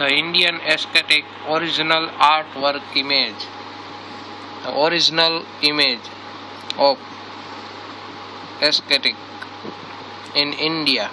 the Indian aesthetic original artwork image. The original image of aesthetic in India.